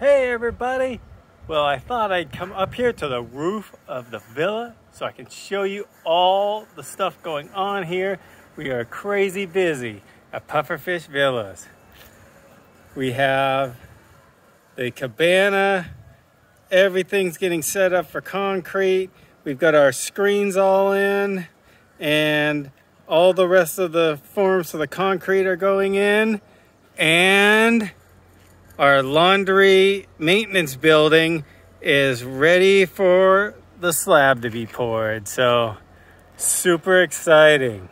Hey everybody! Well, I thought I'd come up here to the roof of the villa so I can show you all the stuff going on here. We are crazy busy at Pufferfish Villas. We have the cabana, everything's getting set up for concrete. We've got our screens all in and all the rest of the forms for the concrete are going in. And our laundry maintenance building is ready for the slab to be poured. So super exciting.